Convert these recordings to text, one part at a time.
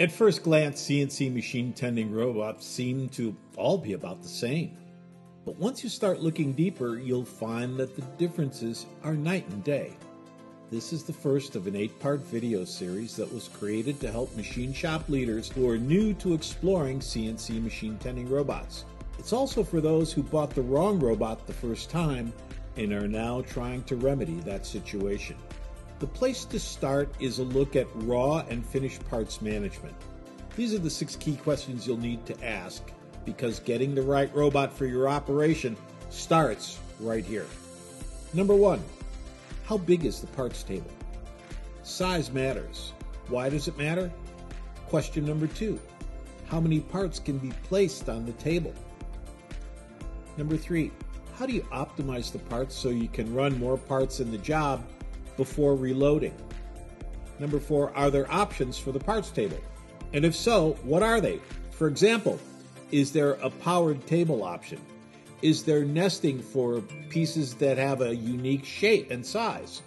At first glance, CNC machine tending robots seem to all be about the same. But once you start looking deeper, you'll find that the differences are night and day. This is the first of an eight part video series that was created to help machine shop leaders who are new to exploring CNC machine tending robots. It's also for those who bought the wrong robot the first time and are now trying to remedy that situation. The place to start is a look at raw and finished parts management. These are the six key questions you'll need to ask because getting the right robot for your operation starts right here. Number one, how big is the parts table? Size matters. Why does it matter? Question number two, how many parts can be placed on the table? Number three, how do you optimize the parts so you can run more parts in the job before reloading? Number four, are there options for the parts table? And if so, what are they? For example, is there a powered table option? Is there nesting for pieces that have a unique shape and size?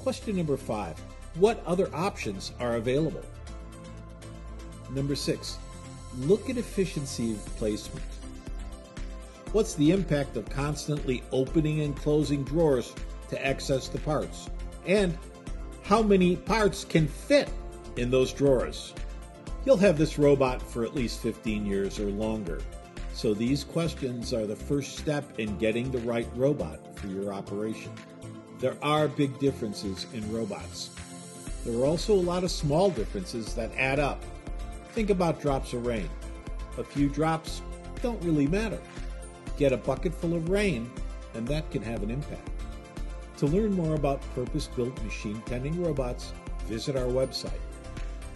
Question number five, what other options are available? Number six, look at efficiency of placement. What's the impact of constantly opening and closing drawers to access the parts? And how many parts can fit in those drawers? You'll have this robot for at least 15 years or longer. So these questions are the first step in getting the right robot for your operation. There are big differences in robots. There are also a lot of small differences that add up. Think about drops of rain. A few drops don't really matter. Get a bucket full of rain, and that can have an impact. To learn more about purpose built machine tending robots, visit our website.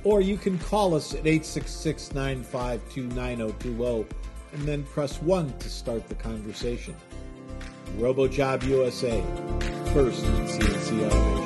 Or you can call us at 866 952 9020 and then press 1 to start the conversation. RoboJob USA, first in CNC automation.